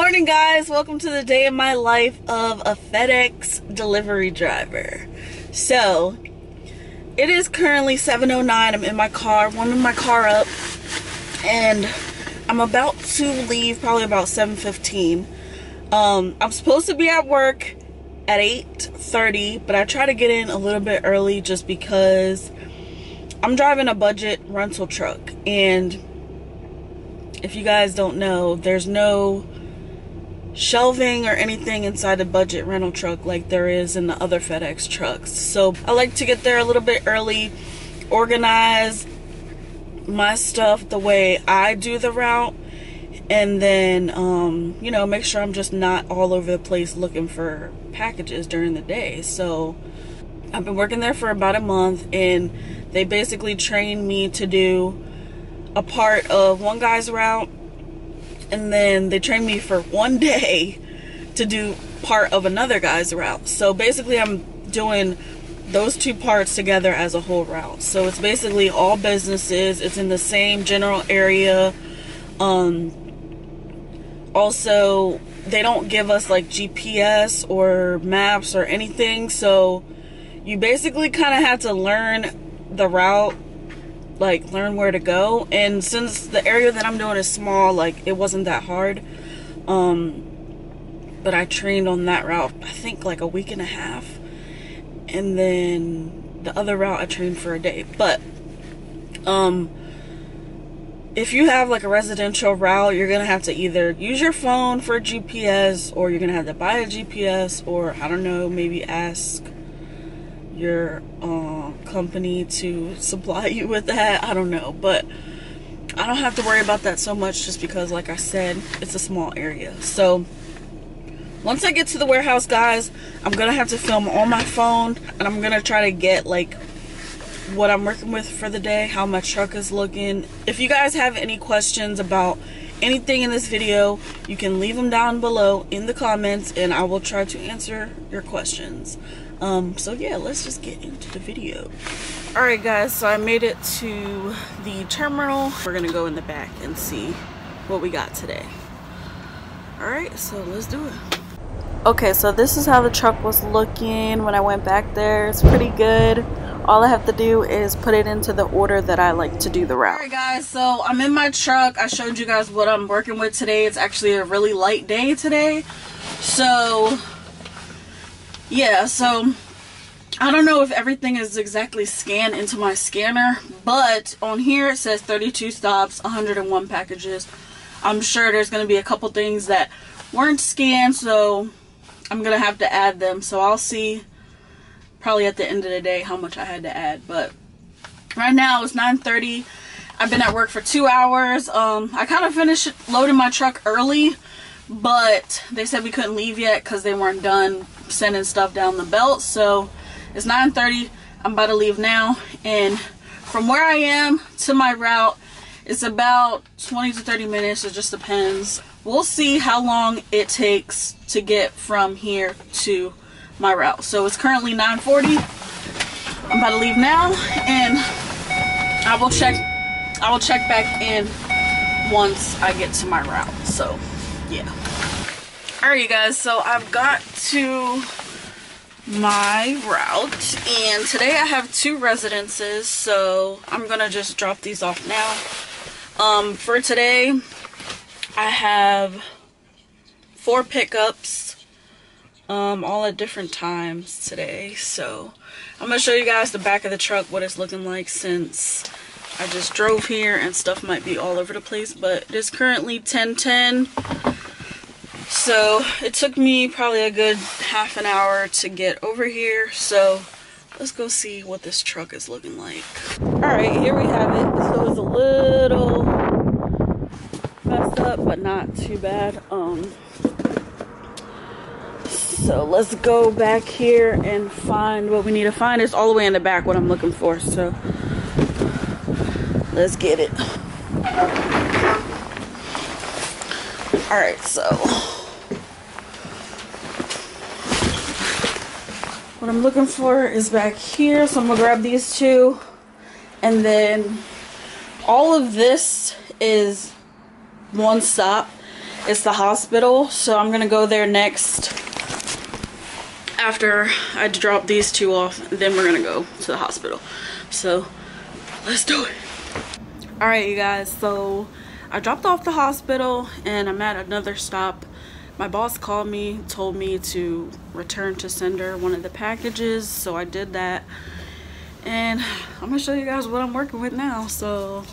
morning guys. Welcome to the day in my life of a FedEx delivery driver. So it is currently 7:09 I'm in my car warming my car up and I'm about to leave probably about 7:15 um, I'm supposed to be at work at 8:30 but I try to get in a little bit early just because I'm driving a budget rental truck. And if you guys don't know there's no shelving or anything inside the budget rental truck like there is in the other FedEx trucks. So I like to get there a little bit early, organize my stuff the way I do the route, and then, um, you know, make sure I'm just not all over the place looking for packages during the day. So I've been working there for about a month, and they basically trained me to do a part of one guy's route and then they trained me for one day to do part of another guy's route. So basically, I'm doing those two parts together as a whole route. So it's basically all businesses. It's in the same general area. Um, also, they don't give us like GPS or maps or anything. So you basically kind of have to learn the route like learn where to go. And since the area that I'm doing is small like it wasn't that hard. Um but I trained on that route I think like a week and a half. And then the other route I trained for a day. But um if you have like a residential route you're gonna have to either use your phone for GPS or you're gonna have to buy a GPS or I don't know maybe ask your uh, company to supply you with that. I don't know, but I don't have to worry about that so much just because, like I said, it's a small area. So once I get to the warehouse, guys, I'm gonna have to film on my phone and I'm gonna try to get like what I'm working with for the day, how my truck is looking. If you guys have any questions about anything in this video, you can leave them down below in the comments and I will try to answer your questions. Um, so yeah, let's just get into the video. All right guys, so I made it to the terminal. We're gonna go in the back and see what we got today. All right, so let's do it. Okay, so this is how the truck was looking when I went back there. It's pretty good. All I have to do is put it into the order that I like to do the route. Alright guys, so I'm in my truck. I showed you guys what I'm working with today. It's actually a really light day today. So yeah, so I don't know if everything is exactly scanned into my scanner, but on here it says 32 stops, 101 packages. I'm sure there's going to be a couple things that weren't scanned, so I'm going to have to add them. So I'll see probably at the end of the day how much I had to add. But right now it's 9.30. I've been at work for two hours. Um, I kind of finished loading my truck early but they said we couldn't leave yet because they weren't done sending stuff down the belt so it's 9:30. i'm about to leave now and from where i am to my route it's about 20 to 30 minutes it just depends we'll see how long it takes to get from here to my route so it's currently 9:40. i'm about to leave now and i will check i will check back in once i get to my route so yeah. Alright you guys, so I've got to my route and today I have two residences so I'm gonna just drop these off now. Um, for today I have four pickups um, all at different times today so I'm gonna show you guys the back of the truck what it's looking like since I just drove here and stuff might be all over the place but it is currently 1010 so it took me probably a good half an hour to get over here. So let's go see what this truck is looking like. All right, here we have it. So it's a little messed up, but not too bad. Um, so let's go back here and find what we need to find. It's all the way in the back what I'm looking for. So let's get it. All right, so What I'm looking for is back here. So I'm to grab these two. And then all of this is one stop. it's the hospital. So I'm gonna go there next after I drop these two off. Then we're gonna go to the hospital. So let's do it. All right, you guys. So I dropped off the hospital and I'm at another stop. My boss called me, told me to return to sender one of the packages. So I did that. And I'm gonna show you guys what I'm working with now. So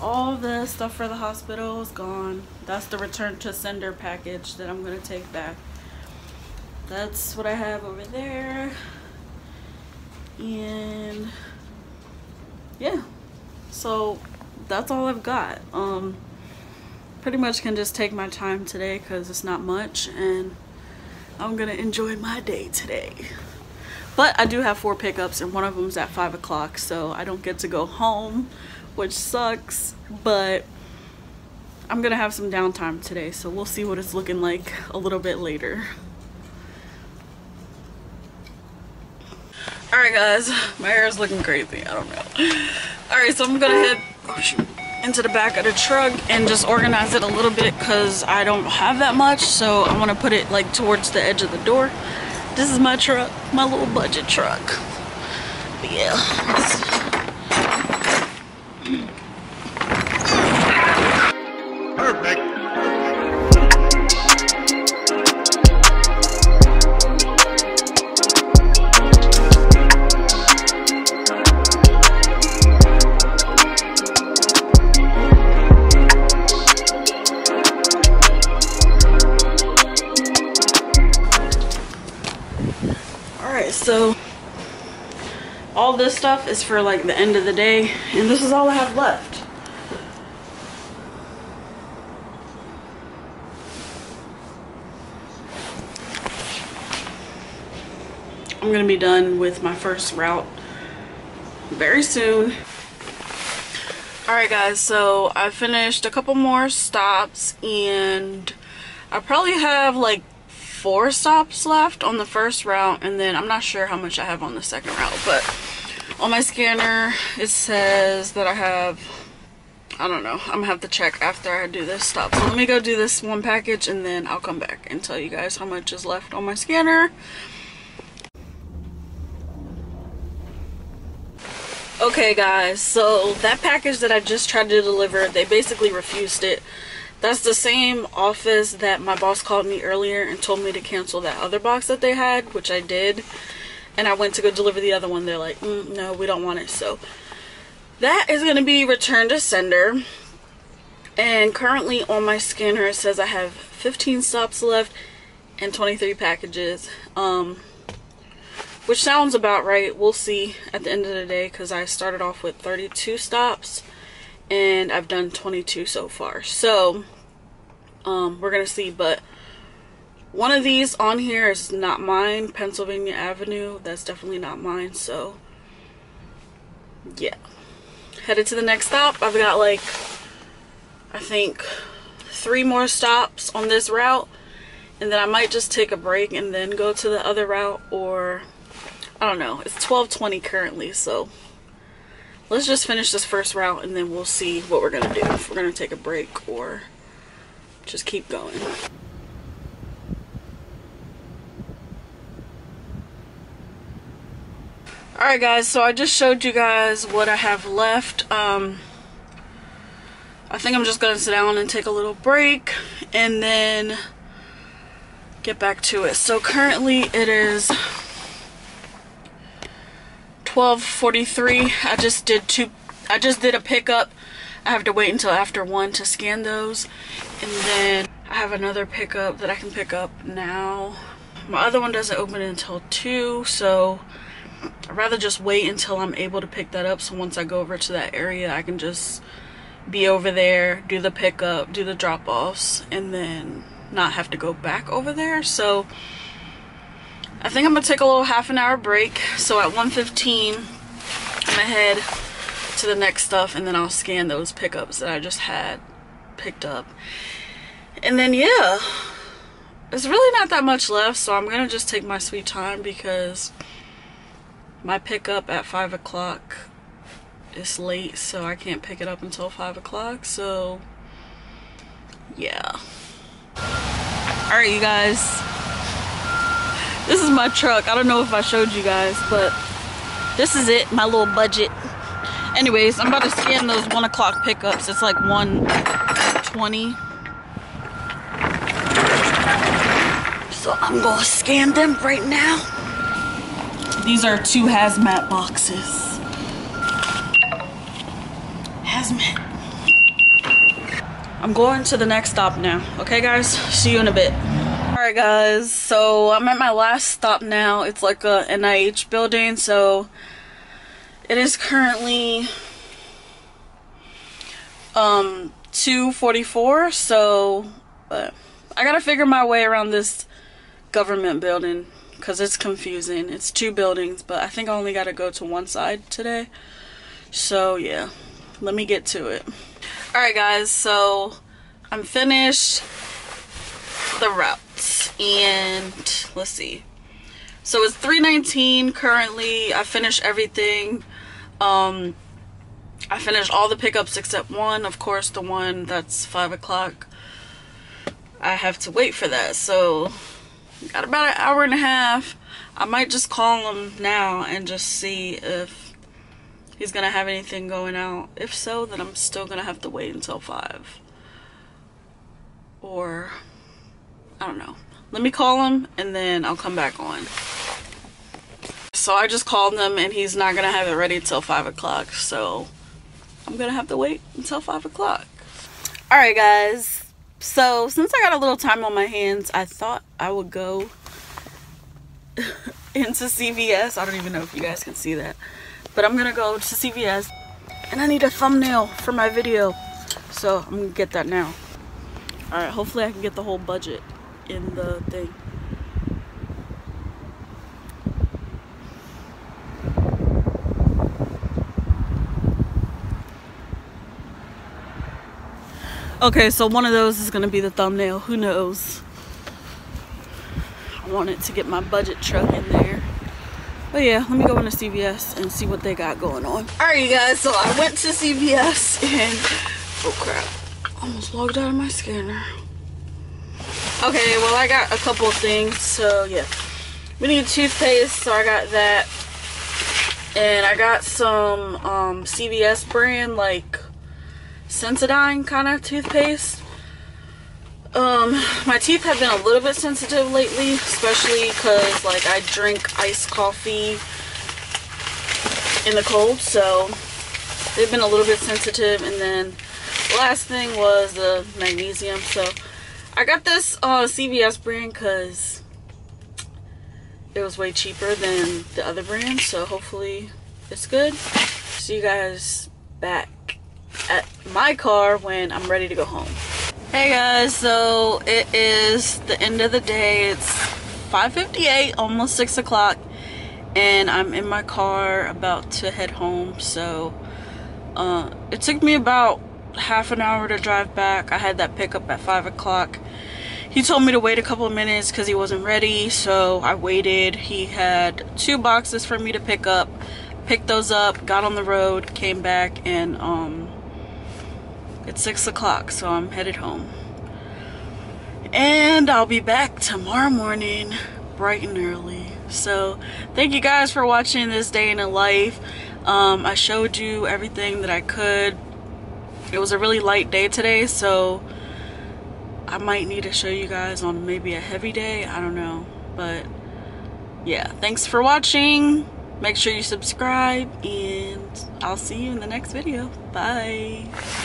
all the stuff for the hospital is gone. That's the return to sender package that I'm gonna take back. That's what I have over there. And yeah, so that's all I've got. Um, pretty much can just take my time today because it's not much and I'm gonna enjoy my day today. But I do have four pickups and one of them's at five o'clock so I don't get to go home which sucks but I'm gonna have some downtime today so we'll see what it's looking like a little bit later. Alright guys, my hair is looking crazy, I don't know. Alright, so I'm gonna head oh shoot, into the back of the truck and just organize it a little bit because I don't have that much so I want to put it like towards the edge of the door. This is my truck, my little budget truck. But yeah, so all this stuff is for like the end of the day and this is all I have left. I'm gonna be done with my first route very soon. Alright guys, so I finished a couple more stops and I probably have like four stops left on the first route and then I'm not sure how much I have on the second route but on my scanner it says that I have I don't know I'm gonna have to check after I do this stop. So let me go do this one package and then I'll come back and tell you guys how much is left on my scanner. Okay guys so that package that I just tried to deliver they basically refused it that's the same office that my boss called me earlier and told me to cancel that other box that they had, which I did. And I went to go deliver the other one. They're like, mm, no, we don't want it. So that is going to be returned to sender. And currently on my scanner, it says I have 15 stops left and 23 packages. Um, which sounds about right. We'll see at the end of the day because I started off with 32 stops and I've done 22 so far. So um, we're gonna see but one of these on here is not mine Pennsylvania Avenue. That's definitely not mine so yeah. Headed to the next stop. I've got like I think three more stops on this route and then I might just take a break and then go to the other route or I don't know. It's 1220 currently so let's just finish this first route and then we'll see what we're gonna do if we're gonna take a break or just keep going. Alright guys, so I just showed you guys what I have left. Um, I think I'm just going to sit down and take a little break and then get back to it. So currently it is 12:43. I just did two I just did a pickup I have to wait until after one to scan those. And then I have another pickup that I can pick up now. My other one doesn't open until 2, so I'd rather just wait until I'm able to pick that up. So once I go over to that area, I can just be over there, do the pickup, do the drop-offs, and then not have to go back over there. So I think I'm gonna take a little half an hour break. So at 1:15, I'm gonna head to the next stuff and then I'll scan those pickups that I just had picked up. And then yeah, there's really not that much left so I'm gonna just take my sweet time because my pickup at 5 o'clock is late so I can't pick it up until 5 o'clock so yeah. Alright, you guys. This is my truck. I don't know if I showed you guys, but this is it, my little budget. Anyways, I'm about to scan those one o'clock pickups. It's like 120. So I'm gonna scan them right now. These are two hazmat boxes. Hazmat. I'm going to the next stop now. Okay, guys? See you in a bit. Alright, guys. So, I'm at my last stop now. It's like a NIH building. So, it is currently um 244. So, I gotta figure my way around this government building because it's confusing. It's two buildings, but I think I only gotta go to one side today. So, yeah. Let me get to it. Alright guys, so I'm finished the route and let's see. So it's 319 currently. I finished everything. Um I finished all the pickups except one, of course the one that's five o'clock. I have to wait for that. So got about an hour and a half. I might just call him now and just see if he's gonna have anything going out. If so, then I'm still gonna have to wait until 5. Or, I don't know. Let me call him and then I'll come back on. So I just called him and he's not gonna have it ready till 5 o'clock. So I'm gonna have to wait until 5 o'clock. Alright guys, so since I got a little time on my hands, I thought I would go into CVS. I don't even know if you guys can see that. But I'm gonna go to CVS and I need a thumbnail for my video. So I'm gonna get that now. Alright, hopefully I can get the whole budget in the thing. Okay, so one of those is gonna be the thumbnail. Who knows? I wanted to get my budget truck in there. But yeah, let me go into CVS and see what they got going on. Alright you guys, so I went to CVS and oh crap. Almost logged out of my scanner. Okay, well I got a couple things, so yeah. We need toothpaste, so I got that. And I got some um, CVS brand like Sensodyne kind of toothpaste. Um, my teeth have been a little bit sensitive lately, especially because like I drink iced coffee in the cold, so they've been a little bit sensitive. And then the last thing was the magnesium. So I got this uh, CVS brand because it was way cheaper than the other brand. So hopefully it's good. See you guys back at my car when I'm ready to go home. Hey guys, so it is the end of the day. It's 5.58, almost 6 o'clock, and I'm in my car about to head home. So uh, it took me about half an hour to drive back. I had that pickup at 5 o'clock. He told me to wait a couple of minutes because he wasn't ready, so I waited. He had two boxes for me to pick up. Picked those up, got on the road, came back, and um, it's 6 o'clock, so I'm headed home. And I'll be back tomorrow morning, bright and early. So, thank you guys for watching this day in a life. Um, I showed you everything that I could. It was a really light day today, so I might need to show you guys on maybe a heavy day. I don't know. But, yeah. Thanks for watching. Make sure you subscribe, and I'll see you in the next video. Bye.